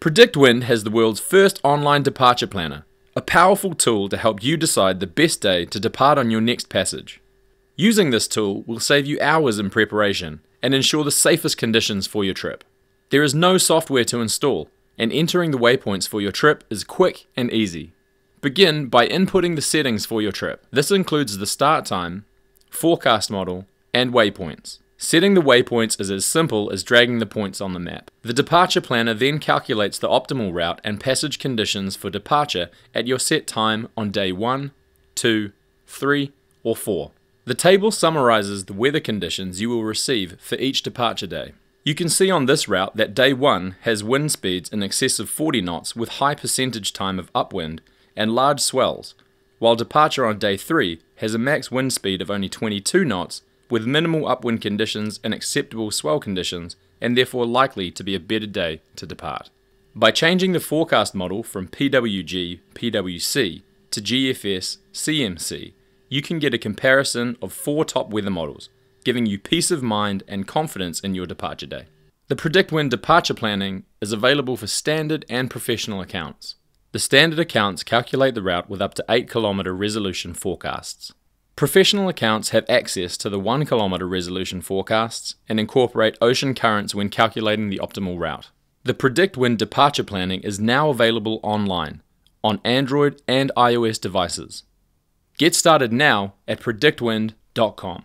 PredictWind has the world's first online departure planner, a powerful tool to help you decide the best day to depart on your next passage. Using this tool will save you hours in preparation and ensure the safest conditions for your trip. There is no software to install, and entering the waypoints for your trip is quick and easy. Begin by inputting the settings for your trip. This includes the start time, forecast model, and waypoints. Setting the waypoints is as simple as dragging the points on the map. The departure planner then calculates the optimal route and passage conditions for departure at your set time on day 1, 2, 3, or 4. The table summarizes the weather conditions you will receive for each departure day. You can see on this route that day 1 has wind speeds in excess of 40 knots with high percentage time of upwind and large swells, while departure on day 3 has a max wind speed of only 22 knots with minimal upwind conditions and acceptable swell conditions and therefore likely to be a better day to depart. By changing the forecast model from PWG PWC to GFS CMC, you can get a comparison of four top weather models giving you peace of mind and confidence in your departure day. The PredictWind departure planning is available for standard and professional accounts. The standard accounts calculate the route with up to 8 km resolution forecasts. Professional accounts have access to the 1 km resolution forecasts and incorporate ocean currents when calculating the optimal route. The PredictWind departure planning is now available online on Android and iOS devices. Get started now at predictwind.com.